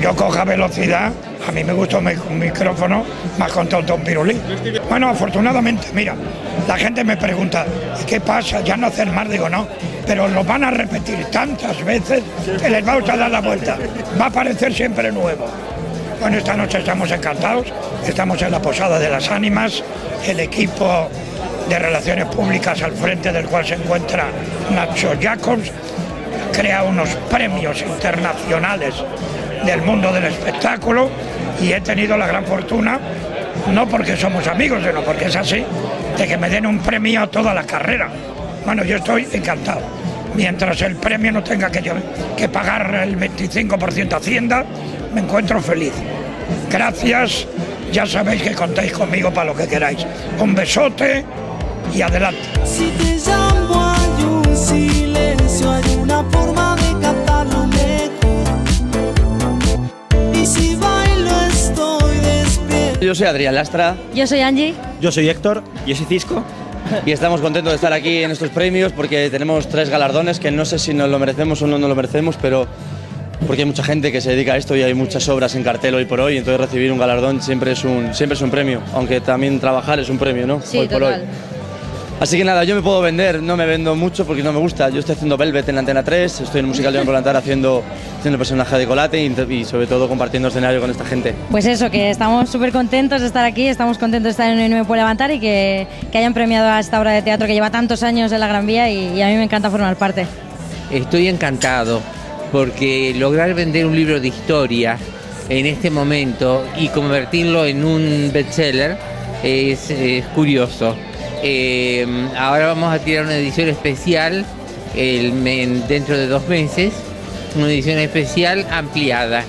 yo coja velocidad, a mí me gusta un micrófono más con tonto un pirulí. Bueno, afortunadamente, mira, la gente me pregunta, ¿y qué pasa? ¿Ya no hacen más? Digo, no, pero lo van a repetir tantas veces que les vamos a dar la vuelta. Va a parecer siempre nuevo. Bueno, esta noche estamos encantados, estamos en la Posada de las Ánimas, el equipo de Relaciones Públicas al frente del cual se encuentra Nacho Jacobs, crea unos premios internacionales del mundo del espectáculo y he tenido la gran fortuna, no porque somos amigos, sino porque es así, de que me den un premio a toda la carrera. Bueno, yo estoy encantado. Mientras el premio no tenga que, pagar el 25% Hacienda, me encuentro feliz. Gracias, ya sabéis que contáis conmigo para lo que queráis. Un besote y adelante. Yo soy Adrián Lastra. Yo soy Angie. Yo soy Héctor. Yo soy Cisco. Y estamos contentos de estar aquí en estos premios porque tenemos tres galardones que no sé si nos lo merecemos o no nos lo merecemos, pero porque hay mucha gente que se dedica a esto y hay muchas obras en cartel hoy por hoy, entonces recibir un galardón siempre es un, siempre es un premio, aunque también trabajar es un premio, ¿no? Sí, hoy por hoy. Así que nada, yo me puedo vender, no me vendo mucho porque no me gusta. Yo estoy haciendo Velvet en la Antena 3, estoy en el musical de Volantar haciendo, haciendo personaje de Colate y, sobre todo compartiendo escenario con esta gente. Pues eso, que estamos súper contentos de estar aquí, estamos contentos de estar en el No Me Puedo Levantar y que, que, hayan premiado a esta obra de teatro que lleva tantos años en la Gran Vía y, y a mí me encanta formar parte. Estoy encantado porque lograr vender un libro de historia en este momento y convertirlo en un bestseller es, es curioso. Eh, ahora vamos a tirar una edición especial dentro de dos meses, una edición especial ampliada.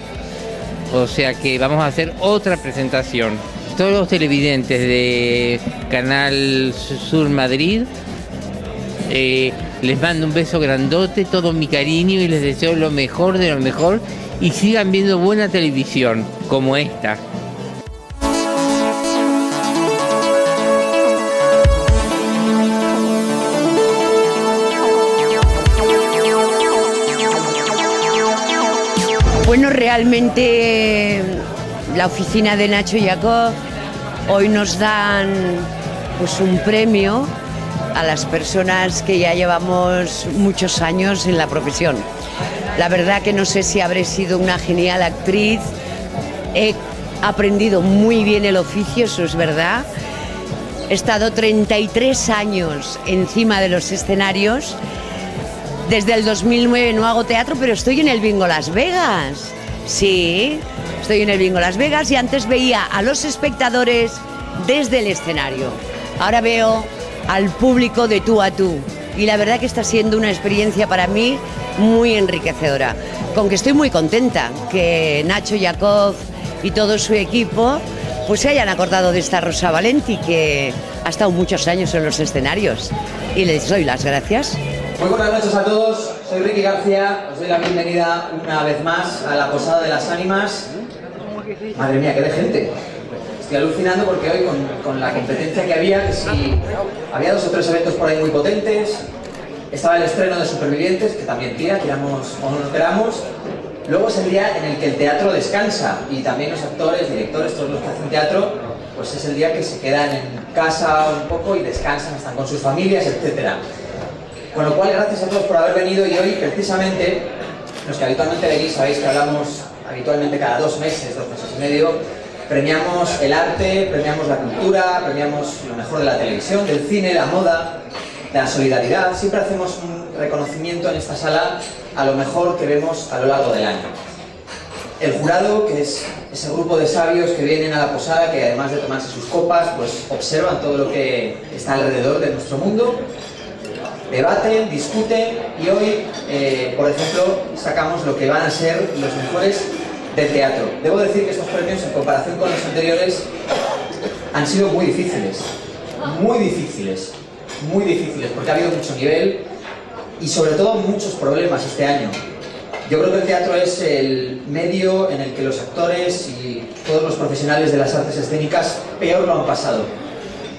O sea que vamos a hacer otra presentación. Todos los televidentes de Canal Sur Madrid, eh, les mando un beso grandote, todo mi cariño y les deseo lo mejor de lo mejor y sigan viendo buena televisión como esta. Bueno, realmente la oficina de Nacho Jacob hoy nos dan pues un premio a las personas que ya llevamos muchos años en la profesión. La verdad que no sé si habré sido una genial actriz, he aprendido muy bien el oficio, eso es verdad. He estado 33 años encima de los escenarios desde el 2009 no hago teatro, pero estoy en el Bingo Las Vegas. Sí, estoy en el Bingo Las Vegas y antes veía a los espectadores desde el escenario. Ahora veo al público de tú a tú. Y la verdad que está siendo una experiencia para mí muy enriquecedora. Con que estoy muy contenta que Nacho Jacob y todo su equipo pues se hayan acordado de esta Rosa Valenti que ha estado muchos años en los escenarios. Y les doy las gracias. Muy buenas noches a todos, soy Ricky García, os doy la bienvenida una vez más a la Posada de las Ánimas. Madre mía, qué de gente. Estoy alucinando porque hoy con, la competencia que había, que si había dos o tres eventos por ahí muy potentes, estaba el estreno de Supervivientes, que también tira, tiramos o no nos queramos. Luego es el día en el que el teatro descansa y también los actores, directores, todos los que hacen teatro, pues es el día que se quedan en casa un poco y descansan, están con sus familias, etcétera. Con lo cual, gracias a todos por haber venido y hoy, precisamente, los que habitualmente venís, sabéis que hablamos habitualmente cada dos meses, dos meses y medio, premiamos el arte, premiamos la cultura, premiamos lo mejor de la televisión, del cine, la moda, la solidaridad. Siempre hacemos un reconocimiento en esta sala a lo mejor que vemos a lo largo del año. El jurado, que es ese grupo de sabios que vienen a la posada, que además de tomarse sus copas, pues observan todo lo que está alrededor de nuestro mundo debaten, discuten y hoy, eh, por ejemplo, sacamos lo que van a ser los mejores del teatro. Debo decir que estos premios, en comparación con los anteriores, han sido muy difíciles. Muy difíciles. Muy difíciles, porque ha habido mucho nivel y sobre todo muchos problemas este año. Yo creo que el teatro es el medio en el que los actores y todos los profesionales de las artes escénicas peor lo han pasado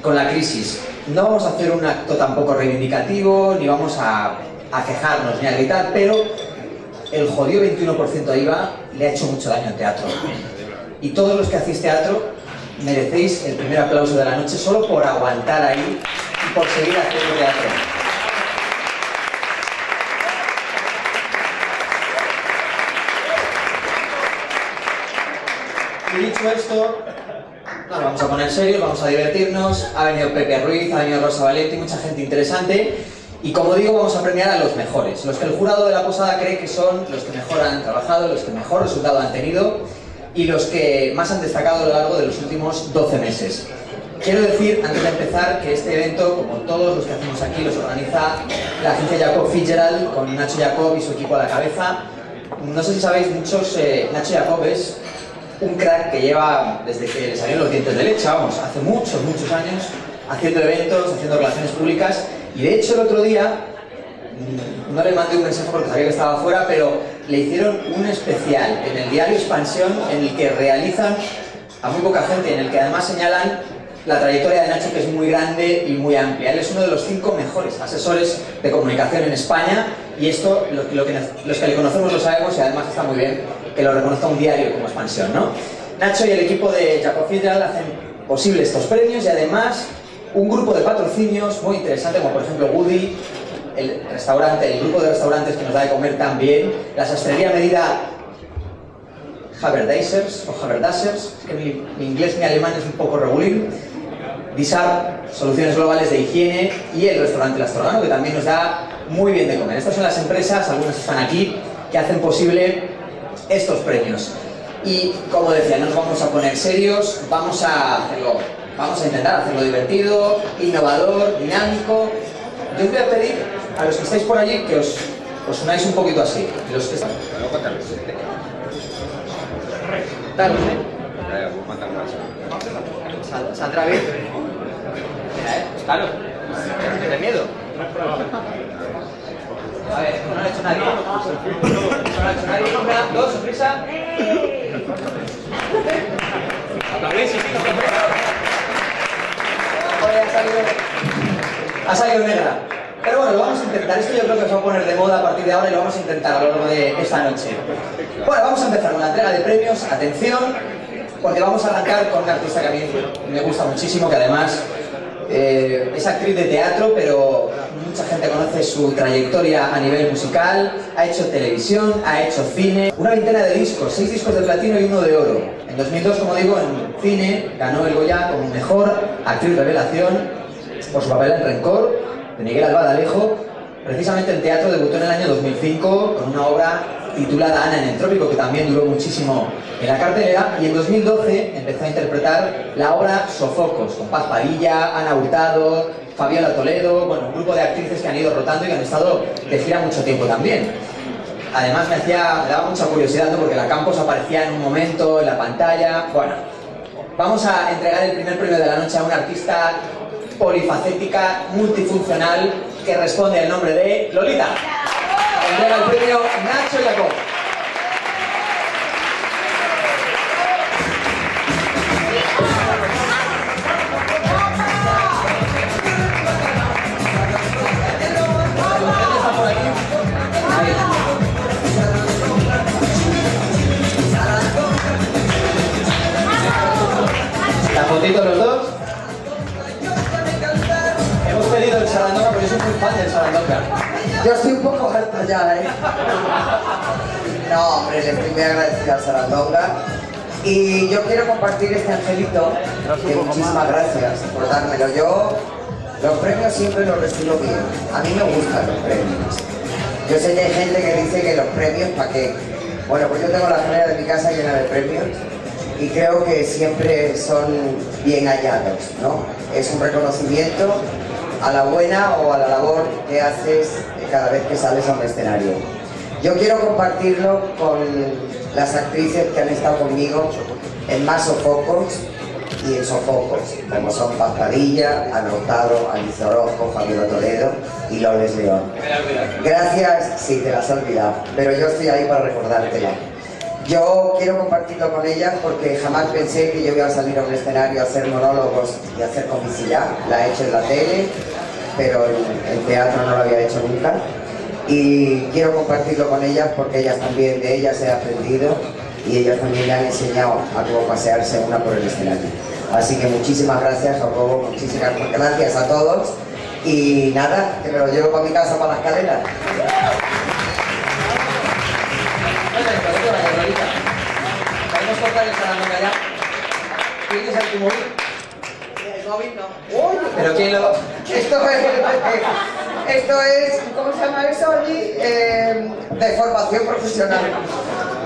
con la crisis no vamos a hacer un acto tampoco reivindicativo, ni vamos a, quejarnos, ni a gritar, pero el jodido 21% de IVA le ha hecho mucho daño al teatro. Y todos los que hacéis teatro merecéis el primer aplauso de la noche solo por aguantar ahí y por seguir haciendo teatro. Y dicho esto, nos vamos a poner serios, vamos a divertirnos. Ha venido Pepe Ruiz, ha venido Rosa Valenti, mucha gente interesante. Y como digo, vamos a premiar a los mejores, los que el jurado de la posada cree que son los que mejor han trabajado, los que mejor resultado han tenido y los que más han destacado a lo largo de los últimos 12 meses. Quiero decir, antes de empezar, que este evento, como todos los que hacemos aquí, los organiza la agencia Jacob Fitzgerald con Nacho Jacob y su equipo a la cabeza. No sé si sabéis, muchos, eh, Nacho Jacob es un crack que lleva desde que le salieron los dientes de leche, vamos, hace muchos, muchos años, haciendo eventos, haciendo relaciones públicas. Y de hecho el otro día, mm, no le mandé un mensaje porque sabía que estaba fuera, pero le hicieron un especial en el diario Expansión en el que realizan a muy poca gente, en el que además señalan la trayectoria de Nacho que es muy grande y muy amplia. Él es uno de los cinco mejores asesores de comunicación en España y esto los que le conocemos lo sabemos y además está muy bien que lo reconozca un diario como expansión. ¿no? Nacho y el equipo de Jacob Fitzgerald hacen posible estos premios y además un grupo de patrocinios muy interesante como por ejemplo Woody, el restaurante, el grupo de restaurantes que nos da de comer también, la sastrería medida Haberdashers o Haberdashers, que mi, mi inglés, mi alemán es un poco regulín, Disar, soluciones globales de higiene y el restaurante Lastorgano, que también nos da muy bien de comer. Estas son las empresas, algunas están aquí, que hacen posible estos premios. Y como decía, no nos vamos a poner serios, vamos a hacerlo, vamos a intentar hacerlo divertido, innovador, dinámico. Yo os voy a pedir a los que estáis por allí que os, os unáis un poquito así. Los que están. Dale. Sal- Saldrá bien. Eh. A ver, no lo ha hecho nadie. No lo ha hecho nadie. Una, dos, sorpresa. Ha salido, ha salido negra. Pero bueno, lo vamos a intentar. Esto yo creo que se va a poner de moda a partir de ahora y lo vamos a intentar a lo largo de esta noche. Bueno, vamos a empezar con la entrega de premios. Atención, porque vamos a arrancar con una artista que a mí me gusta muchísimo, que además eh, es actriz de teatro, pero mucha gente conoce su trayectoria a nivel musical, ha hecho televisión, ha hecho cine, una veintena de discos, seis discos de platino y uno de oro. En 2002, como digo, en cine ganó el Goya como mejor actriz revelación por su papel en Rencor, de Miguel Albadalejo. Precisamente en teatro debutó en el año 2005 con una obra titulada Ana en el Trópico, que también duró muchísimo en la cartelera, y en 2012 empezó a interpretar la obra Sofocos, con Paz Padilla, Ana Hurtado, Fabiola Toledo, bueno, un grupo de actrices que han ido rotando y que han estado de gira mucho tiempo también. Además me hacía, me daba mucha curiosidad, ¿no? porque la Campos aparecía en un momento en la pantalla. Bueno, vamos a entregar el primer premio de la noche a una artista polifacética, multifuncional, que responde al nombre de Lolita. Entrega el premio Nacho Jacob. Yo estoy un poco harto ya, ¿eh? No, hombre, le estoy muy agradecida a Sarandonga. Y yo quiero compartir este angelito. Que muchísimas gracias por dármelo. Yo los premios siempre los recibo bien. A mí me gustan los premios. Yo sé que hay gente que dice que los premios, ¿para qué? Bueno, pues yo tengo la escalera de mi casa llena de premios y creo que siempre son bien hallados, ¿no? Es un reconocimiento a la buena o a la labor que haces cada vez que sales a un escenario. Yo quiero compartirlo con las actrices que han estado conmigo en Más Sofocos y en Sofocos, como son Paz Padilla, Ana Hurtado, Alicia Orozco, Fabiola Toledo y Loles León. Gracias, sí, te las he olvidado, pero yo estoy ahí para recordártela. Yo quiero compartirlo con ellas porque jamás pensé que yo iba a salir a un escenario a hacer monólogos y hacer comicidad. La he hecho en la tele, pero en teatro no lo había hecho nunca. y quiero compartirlo con ellas porque ellas también, de ellas he aprendido y ellas también me han enseñado a cómo pasearse una por el escenario. Así que muchísimas gracias, os robo muchísimas gracias a todos y nada, que me lo llevo para mi casa para las cadenas. Podemos cortar el ya. ¿Pero quién lo...? Esto es, esto es, ¿cómo se llama eso allí? Eh, de formación profesional.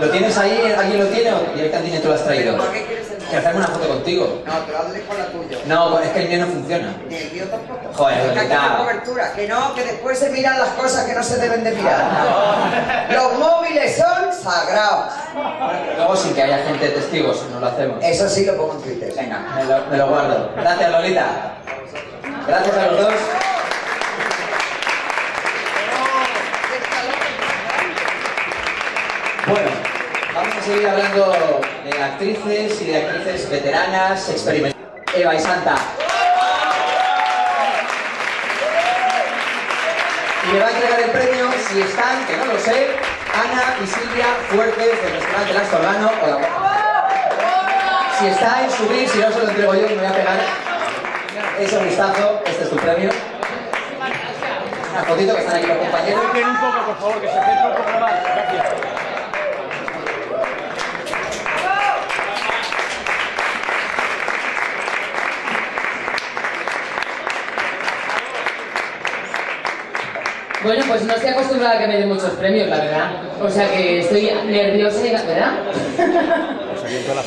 ¿Lo tienes ahí? ¿Alguien lo tiene o directamente tú lo has traído? ¿Para qué quieres el Que hacerme una foto contigo. No, pero hazle con la tuya. No, es que el mío no funciona. Ni el mío tampoco. Joder, que aquí no cobertura. Que no, que después se miran las cosas que no se deben de mirar. Los móviles son sagrados. Luego sin que haya gente de testigos, no lo hacemos. Eso sí lo pongo en Twitter. Venga, me lo, me lo guardo. Gracias, Lolita. Gracias a los dos. Bueno, vamos a seguir hablando de actrices y de actrices veteranas, experimentadas. Eva y Santa. Y le va a entregar el premio, si están, que no lo sé, Ana y Silvia Fuertes del restaurante El Astorgano. Hola. Si está en subir, si no se lo entrego yo, me voy a pegar ese vistazo. Este es tu premio. Una fotito que están aquí los compañeros. un poco, por favor, que se un poco. Gracias. Bueno, pues no estoy acostumbrada a que me den muchos premios, la verdad. O sea que estoy nerviosa y... ¿Verdad?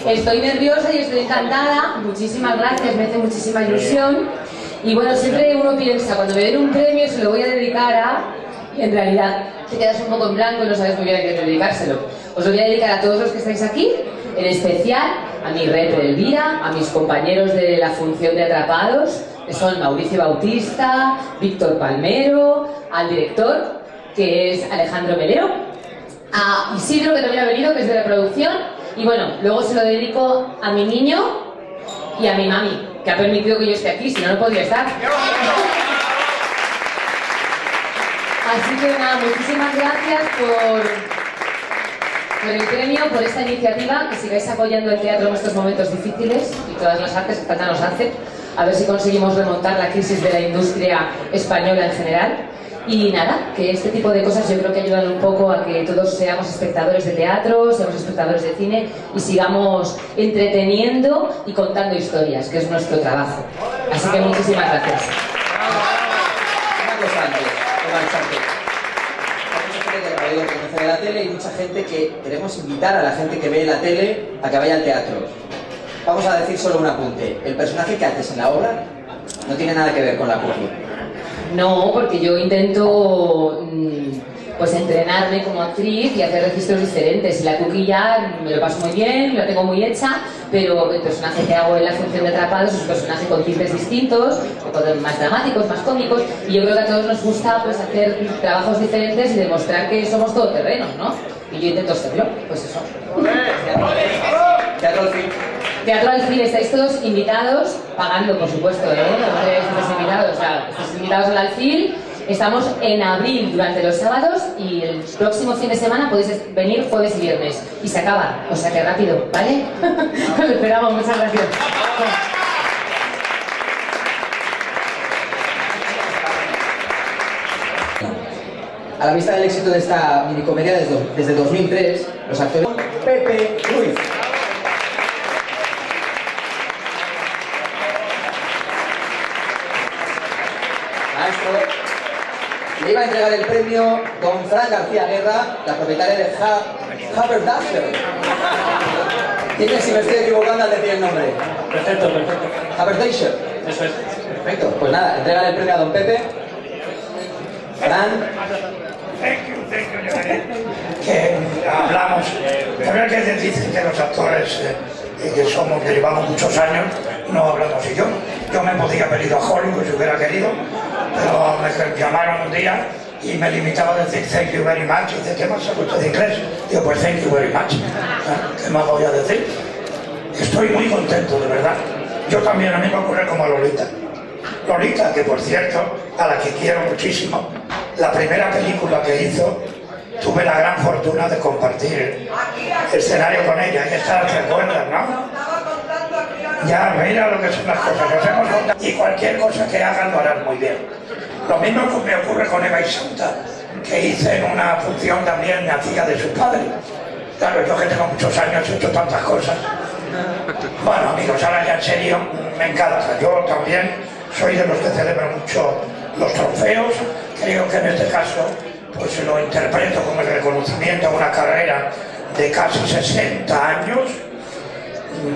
Estoy nerviosa y estoy encantada. Muchísimas gracias, me hace muchísima ilusión. Y bueno, siempre uno piensa, cuando me den un premio se lo voy a dedicar a... y En realidad te quedas un poco en blanco y no sabes muy bien a qué dedicárselo. Os lo voy a dedicar a todos los que estáis aquí, en especial a mi red Elvira, a mis compañeros de la función de Atrapados, son Mauricio Bautista, Víctor Palmero, al director, que es Alejandro Melero, a Isidro, que también ha venido, que es de la producción, y bueno, luego se lo dedico a mi niño y a mi mami, que ha permitido que yo esté aquí, si no, no podría estar. Así que nada, muchísimas gracias por, por el premio, por esta iniciativa, que sigáis apoyando el teatro en estos momentos difíciles y todas las artes que falta nos hace. A ver si conseguimos remontar la crisis de la industria española en general. Y nada, que este tipo de cosas yo creo que ayudan un poco a que todos seamos espectadores de teatro, seamos espectadores de cine y sigamos entreteniendo y contando historias, que es nuestro trabajo. Así que muchísimas gracias. De la tele y mucha gente que queremos invitar a la gente que ve la tele a que vaya al teatro. Vamos a decir solo un apunte. El personaje que haces en la obra no tiene nada que ver con la cookie. No, porque yo intento mm, pues entrenarme como actriz y hacer registros diferentes. Y la cookie ya me lo paso muy bien, lo tengo muy hecha, pero el personaje que hago en la función de atrapados es un personaje con tintes distintos, un poco más dramáticos, más cómicos, y yo creo que a todos nos gusta pues hacer trabajos diferentes y demostrar que somos todoterrenos, ¿no? Y yo intento serlo, pues eso. Teatro al fin. Teatro al Fin, estáis todos invitados, pagando por supuesto, ¿eh? No invitados, o sea, estáis invitados al Alfil. Estamos en abril durante los sábados y el próximo fin de semana podéis venir jueves y viernes. Y se acaba, o sea que rápido, ¿vale? Lo esperamos, muchas gracias. A la vista del éxito de esta minicomedia desde, desde 2003, los actores... Pepe Ruiz. Le iba a entregar el premio don Fran García Guerra, la propietaria de Ha- Haberdasher. Dime si me estoy equivocando al decir el nombre. Perfecto, perfecto. Haberdasher. Eso es. Perfecto. Pues nada, entregan el premio a don Pepe. Fran. Thank you, thank you, Janet. que hablamos, la verdad que dicen que los actores eh, que somos, que llevamos muchos años, no hablamos y yo. Yo me podía haber ido a Hollywood si hubiera querido, pero me llamaron un día y me limitaba a decir thank you very much. Y dice, ¿qué más sabe usted de inglés? Digo, pues thank you very much. Ah, ¿Qué más voy a decir? Estoy muy contento, de verdad. Yo también, a mí me ocurre como Lolita. Lolita, que por cierto, a la que quiero muchísimo, la primera película que hizo, tuve la gran fortuna de compartir escenario con ella. Y estas te acuerdas, ¿no? Ya, mira lo que son las cosas. Nos hemos. Y cualquier cosa que hagan lo harán muy bien. Lo mismo que me ocurre con Eva y Santa, que hice en una función también nacida de su padre. Claro, yo que tengo muchos años he hecho tantas cosas. Bueno, amigos, ahora ya en serio, me encanta. Yo también soy de los que celebro mucho los trofeos. Creo que en este caso pues lo interpreto como el reconocimiento a una carrera de casi 60 años.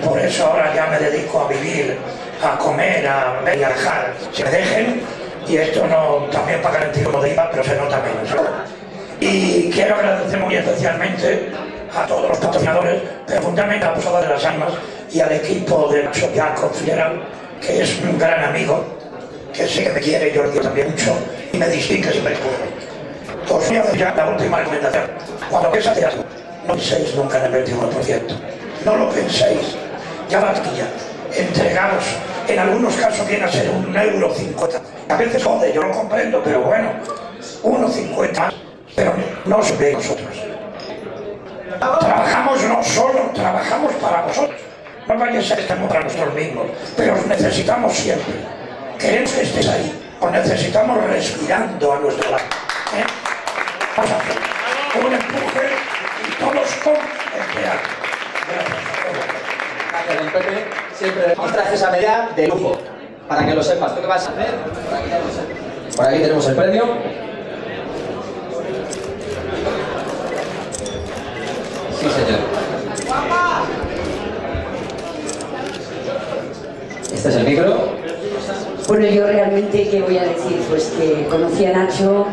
Por eso ahora ya me dedico a vivir, a comer, a viajar. Se me dejen y esto no también para garantir como de IVA, pero se nota menos. Y quiero agradecer muy especialmente a todos los patrocinadores, pero fundamentalmente a Posada de las Almas y al equipo de Nacho Fieran, que es un gran amigo, que sé que me quiere, yo lo quiero también mucho, y me distingue siempre. Os voy a ya la última recomendación. Cuando queráis hacer algo, no penséis nunca en el 21%. No lo penséis. Ya va ya. Entregaos. En algunos casos viene a ser un euro cincuenta. A veces jode, yo lo comprendo, pero bueno, uno cincuenta. Pero no os veis vosotros. Trabajamos no solo, trabajamos para vosotros. No vaya a ser que para nosotros mismos, pero os necesitamos siempre. Queremos que estéis ahí. Os necesitamos respirando a nuestro lado. ¿eh? Vamos a hacer un empuje y todos con el teatro. Gracias, don Pepe. Siempre nos trajes a medida de lujo. Para que lo sepas. ¿Tú qué vas a hacer? Por aquí tenemos el, premio. Sí, señor. Este es el micro. Bueno, yo realmente, ¿qué voy a decir? Pues que conocí a Nacho,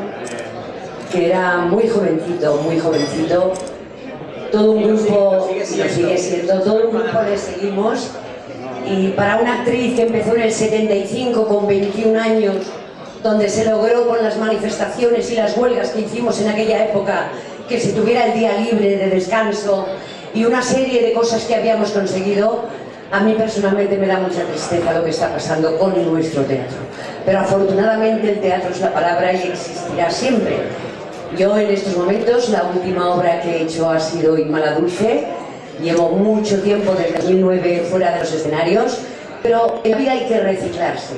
que era muy jovencito, muy jovencito. Todo un grupo, lo sigue siendo, todo un grupo le seguimos. Y para una actriz que empezó en el 75 con 21 años, donde se logró con las manifestaciones y las huelgas que hicimos en aquella época, que se tuviera el día libre de descanso y una serie de cosas que habíamos conseguido, a mí personalmente me da mucha tristeza lo que está pasando con nuestro teatro. Pero afortunadamente el teatro es la palabra y existirá siempre. Yo en estos momentos, la última obra que he hecho ha sido Inmala Dulce. Llevo mucho tiempo, desde 2009, fuera de los escenarios, pero en la vida hay que reciclarse.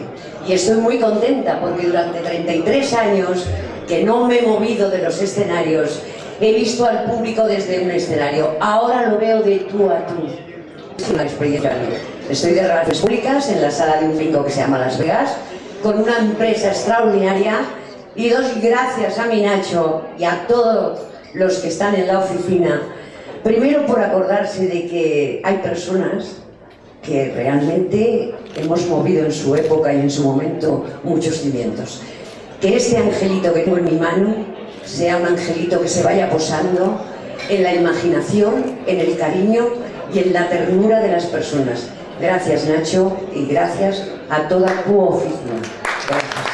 Y estoy muy contenta porque durante 33 años que no me he movido de los escenarios, he visto al público desde un escenario. Ahora lo veo de tú a tú. Es una experiencia. Estoy de relaciones públicas en la sala de un bingo que se llama Las Vegas, con una empresa extraordinaria y dos gracias a mi Nacho y a todos los que están en la oficina. Primero por acordarse de que hay personas que realmente hemos movido en su época y en su momento muchos cimientos. Que este angelito que tengo en mi mano sea un angelito que se vaya posando en la imaginación, en el cariño y en la ternura de las personas. Gracias Nacho y gracias a toda tu oficina. Gracias.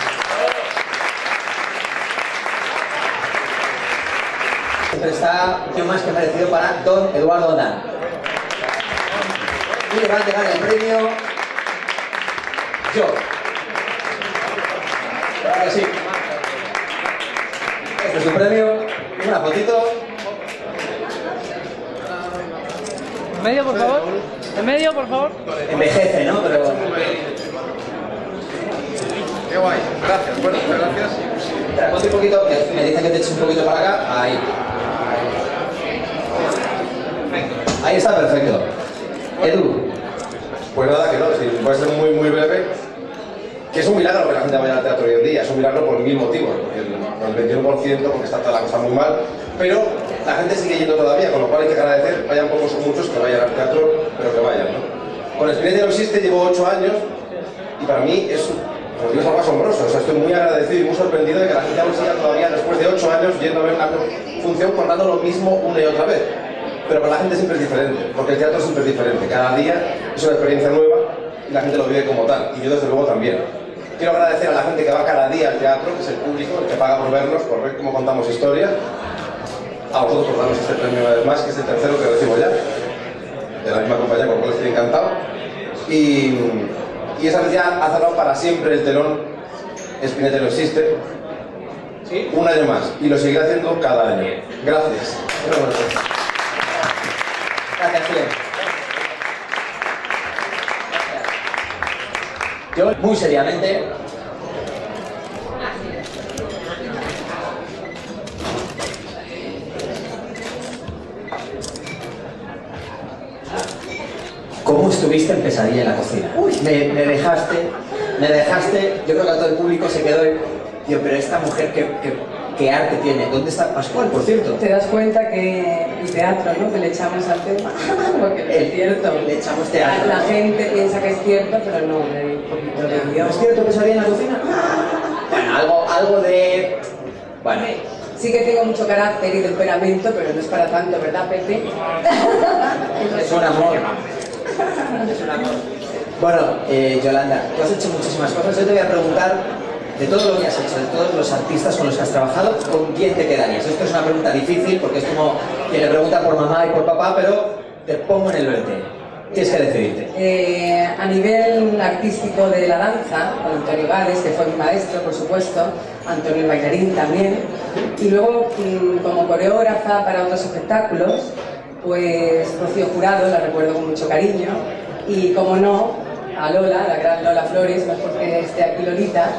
Siempre está un más que merecido para don Eduardo Dan. Y le va a entregar el premio yo. Claro que sí. Este es su premio. Una fotito. En medio, por favor. En medio, por favor. Envejece, ¿no? Pero Qué guay. Gracias. Bueno, muchas gracias. ponte un poquito, me dicen que te eches un poquito para acá. Ahí. Ahí está perfecto. Edu, Pues nada, que no, sí, puede ser muy, muy breve. Que es un milagro que la gente vaya al teatro hoy en día, es un milagro por mil motivos. El, el 21%, porque está toda la cosa muy mal, pero la gente sigue yendo todavía, con lo cual hay que agradecer, vayan pocos o muchos, que vayan al teatro, pero que vayan, ¿no? Con Experiencia no existe, llevo 8 años y para mí es, algo asombroso. O sea, estoy muy agradecido y muy sorprendido de que la gente aún siga todavía, después de 8 años, yendo a ver una función contando lo mismo una y otra vez. Pero para la gente siempre es diferente, porque el teatro siempre es diferente. Cada día es una experiencia nueva y la gente lo vive como tal, y yo desde luego también. Quiero agradecer a la gente que va cada día al teatro, que es el público, el que paga por vernos, por ver cómo contamos historias. A vosotros por darnos este premio una vez más, que es el tercero que recibo ya, de la misma compañía, con lo cual estoy encantado. Y, y esa vez ya ha cerrado para siempre el telón, Espinete no existe. un año más y lo seguiré haciendo cada año. Gracias. Yo, muy seriamente, ¿Cómo estuviste en pesadilla en la cocina? Me, me dejaste, me dejaste, yo creo que todo el público se quedó, tío, pero esta mujer, ¿qué, qué, qué arte tiene? ¿Dónde está Pascual, por cierto? Te das cuenta que el teatro, ¿no? Que le echamos al tema, porque no es cierto. Le echamos teatro. La gente piensa que es cierto, pero no, un poquito de. ¿Es cierto pesadilla en la cocina? Bueno, algo, algo de... Bueno, Sí que tengo mucho carácter y temperamento, pero no es para tanto, ¿verdad, Pepe? es un amor. Es un amor. Bueno, eh, Yolanda, tú has hecho muchísimas cosas. Yo te voy a preguntar de todo lo que has hecho, de todos los artistas con los que has trabajado, ¿con quién te quedarías? Esto es una pregunta difícil porque es como que le pregunta por mamá y por papá, pero te pongo en el verte. Tienes que decidirte. Eh, a nivel artístico de la danza, con Antonio Gades, que fue mi maestro, por supuesto, Antonio bailarín también, y luego mm, como coreógrafa para otros espectáculos, pues Rocío Jurado, la recuerdo con mucho cariño, y como no, a Lola, la gran Lola Flores, no es porque esté aquí Lolita,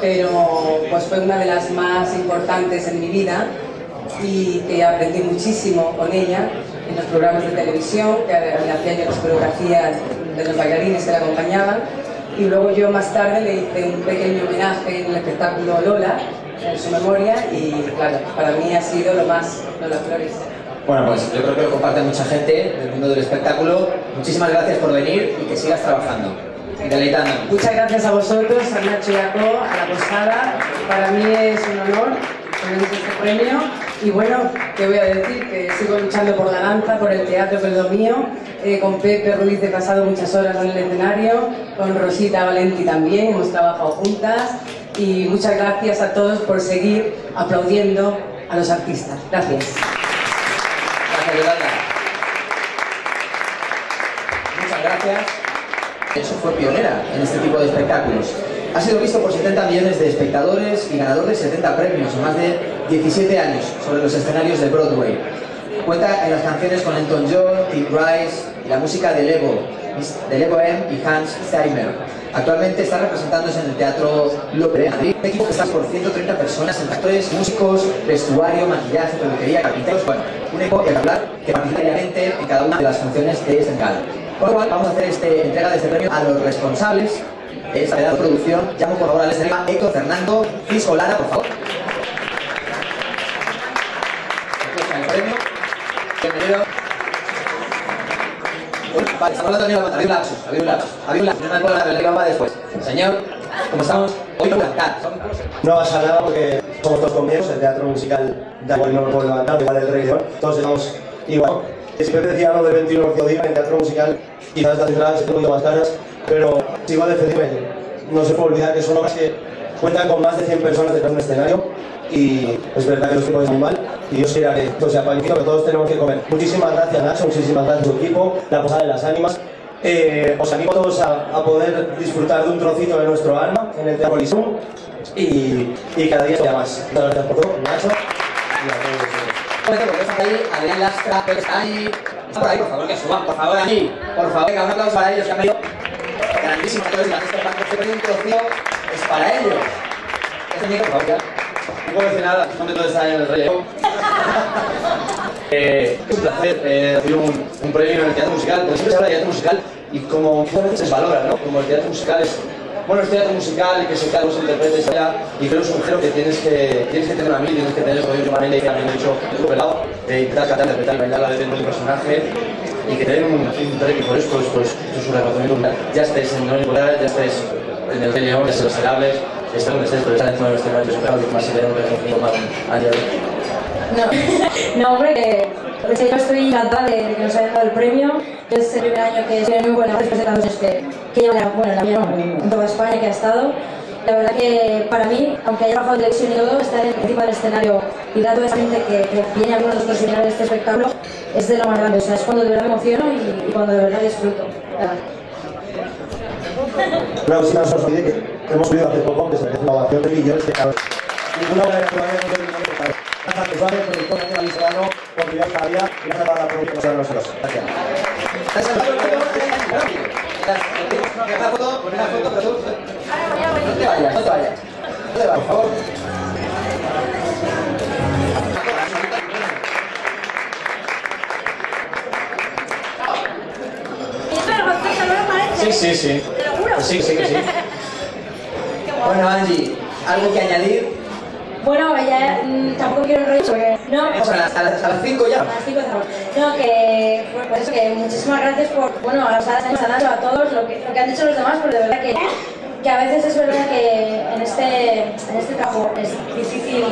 pero pues fue una de las más importantes en mi vida y que aprendí muchísimo con ella en los programas de televisión, que hacía yo las coreografías de los bailarines que la acompañaban. Y luego yo más tarde le hice un pequeño homenaje en el espectáculo Lola, en su memoria, y claro, para mí ha sido lo más Lola Flores. Bueno, pues yo creo que lo comparte mucha gente del mundo del espectáculo. Muchísimas gracias por venir y que sigas trabajando. Muchas gracias a vosotros, a Nacho y a Co, a la posada. Para mí es un honor tener este premio. Y bueno, ¿qué voy a decir? Que sigo luchando por la danza, por el teatro, que es lo mío. Eh, con Pepe Ruiz he pasado muchas horas en el escenario, con Rosita Valenti también, hemos trabajado juntas. Y muchas gracias a todos por seguir aplaudiendo a los artistas. Gracias, Yolanda. Muchas gracias. Hecho, fue pionera en este tipo de espectáculos. Ha sido visto por 70 millones de espectadores y ganador de 70 premios en más de 17 años sobre los escenarios de Broadway. Cuenta en las canciones con Elton John, Tim Rice y la música de Lego, de Lego M y Hans Steimer. Actualmente está representándose en el Teatro López. Un equipo que está por 130 personas, entre actores, músicos, vestuario, maquillaje, peluquería, carpinteros, bueno, un equipo que hablar que participa en cada una de las funciones de este gala. Por lo cual vamos a hacer este, entrega de este premio a los responsables de esta de producción. Llamo por favor al escenario Héctor Fernando Fisco Lara, por favor. Bienvenido. Vale, estamos hablando de la Había un lapsus, había un lapsus. Había un lapsus, no me acuerdo la que va después. Señor, ¿cómo estamos? Hoy no cantar. No pasa nada porque somos todos compañeros, el teatro musical da igual no lo puedo levantar, igual el Rey León, todos estamos igual. Si yo te decía lo del 21 de día en teatro musical, quizás las entradas estén poquito más caras, pero si igual defendible, no se puede olvidar que son obras que cuentan con más de 100 personas detrás de un escenario y es verdad que los tiempos están mal y Dios quiera que esto sea parecido, que todos tenemos que comer. Muchísimas gracias Nacho, muchísimas gracias a su equipo, la Posada de las Ánimas. Eh, os animo a todos a, a, poder disfrutar de un trocito de nuestro alma en el Teatro Coliseum y, y cada día sea más. Muchas gracias por todo, Nacho. Y a todos ahí, Adrián Lastra, Pepe está ahí. Está por ahí, por favor, que suban, por favor, ahí. Por favor, venga, un aplauso para ellos que han venido. Grandísimos actores y este parte este un trocito es para ellos. Este micro, por favor, ya. No puedo decir nada, son de todos están en el rey. Eh, es un placer eh, recibir un, un, premio en el teatro musical, porque siempre se habla de teatro musical y como muchas veces se valora, ¿no? Como el teatro musical es bueno, es teatro musical y que se caen los intérpretes allá, y creo que es un género que tienes que, tienes que tener una mil, tienes que tener poder humanamente y también dicho, pelado, de intentar cantar, interpretar y bailar la vez de un personaje y que te un, un premio por esto, pues, es un reconocimiento ya estés en el Nicolás, ya estés en el Rey León, en los Serables, estés donde estés, pero estar encima de los temas su que más se un reconocimiento más a día de. No, no hombre, que yo estoy encantada de, que nos hayan dado el premio. Es el primer año que estoy muy buena después de tantos años que, que llevo, bueno, la mía no, en toda España que ha estado. La verdad que para mí, aunque haya trabajado en televisión y todo, estar encima del escenario y dar toda esa gente que, que viene a algunos de y de este espectáculo es de lo más grande. O sea, es cuando de verdad me emociono y, y cuando de verdad disfruto. Una cosita no se os olvide que hemos subido hace poco, que se merece una ovación de millones de cabros. ninguna obra de naturaleza no tiene que estar. Gracias a Suárez, productor de la Serrano, por Miguel Javier y gracias a toda la producción de nosotros. Gracias. Gracias. Una foto, una foto, pero tú. No te vayas, no te vayas. No te vayas, por favor. Sí, sí, sí. Pues sí, sí, que sí. Bueno, Angie, ¿algo que añadir? Bueno, ya mm, tampoco quiero enrollar porque... No, O sea, a las 5 ya. A las cinco cerramos. No, que pues, por eso que muchísimas gracias por, bueno, a, los a a todos lo que, lo que han dicho los demás, porque de verdad que, que a veces es verdad que en este, en este trabajo es difícil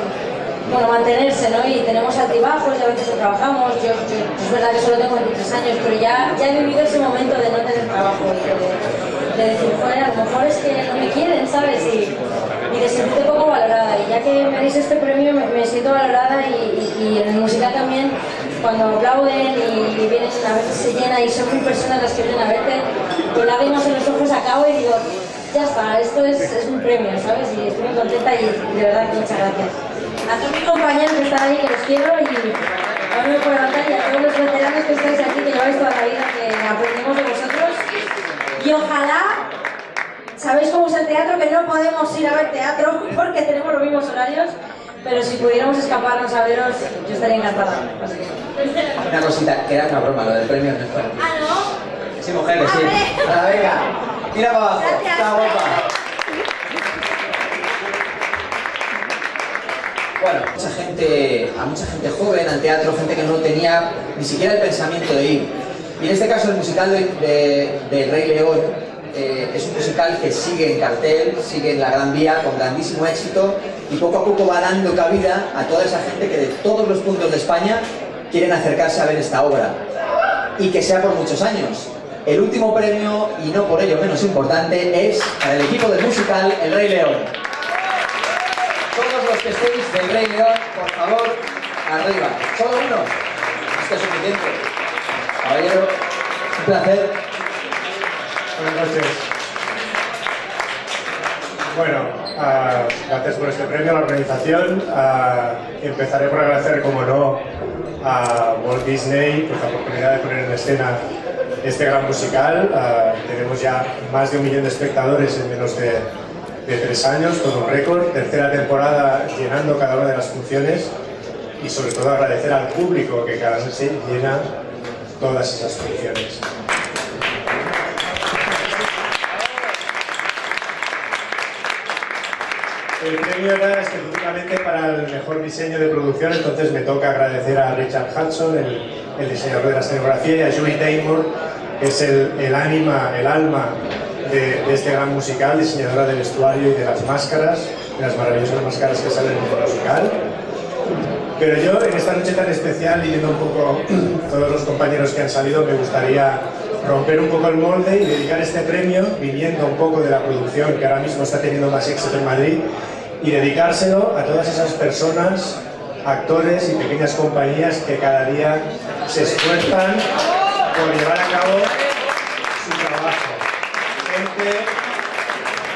bueno, mantenerse, ¿no? Y tenemos altibajos y a veces trabajamos. Yo, yo- es verdad que solo tengo 23 años, pero ya, ya he vivido ese momento de no tener trabajo y de, de decir, joder, a lo mejor es que no me quieren, ¿sabes? Y, y de sentirte poco valorada. Y ya que me dais este premio, me, siento valorada y, y- y en el musical también, cuando aplauden y, vienen, a veces se llena y son mil personas las que vienen a verte, con lágrimas en los ojos acabo y digo, ya está, esto es, es un premio, ¿sabes? Y estoy muy contenta y de verdad muchas gracias. A todos mis compañeros que están ahí, que los quiero y me puedo levantar y a todos los veteranos que estáis aquí, que lleváis toda la vida, que vosotros. Y ojalá Sabéis cómo es el teatro, que no podemos ir a ver teatro porque tenemos los mismos horarios, pero si pudiéramos escaparnos a veros, yo estaría encantada. Una cosita, que era una broma, lo del premio no es para ti. Ah, ¿no? Sí, mujer, sí. Ahora, venga. Tira para abajo. Gracias. Está guapa. Bueno, mucha gente, a mucha gente joven al teatro, gente que no tenía ni siquiera el pensamiento de ir. Y en este caso el musical de, Rey León eh, es un musical que sigue en cartel, sigue en la Gran Vía con grandísimo éxito y poco a poco va dando cabida a toda esa gente que de todos los puntos de España quieren acercarse a ver esta obra y que sea por muchos años. El último premio, y no por ello menos importante, es para el equipo del musical El Rey León. Todos los que estéis del Rey León, por favor, arriba. Solo uno. Esto es suficiente. Caballero, un placer. Buenas noches. Bueno, ah, gracias por este premio a la organización. Ah, empezaré por agradecer, como no, a Walt Disney por la oportunidad de poner en escena este gran musical. Ah, tenemos ya más de un millón de espectadores en menos de, de tres años, todo un récord. Tercera temporada llenando cada una de las funciones y sobre todo agradecer al público que cada noche llena todas esas funciones. El premio era específicamente para el mejor diseño de producción, entonces me toca agradecer a Richard Hudson, el, el diseñador de la escenografía, y a Julie Taymor, que es el, el ánima, el alma de, este gran musical, diseñadora del vestuario y de las máscaras, de las maravillosas máscaras que salen en el musical. Pero yo, en esta noche tan especial, y un poco todos los compañeros que han salido, me gustaría romper un poco el molde y dedicar este premio, viniendo un poco de la producción que ahora mismo está teniendo más éxito en Madrid, y dedicárselo a todas esas personas, actores y pequeñas compañías que cada día se esfuerzan por llevar a cabo su trabajo.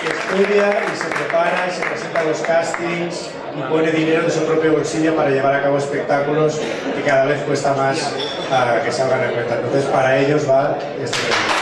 Estudia y se prepara y se presenta a los castings y pone dinero de su propio bolsillo para llevar a cabo espectáculos que cada vez cuesta más ah, que salgan a cuenta. Entonces, para ellos va este premio.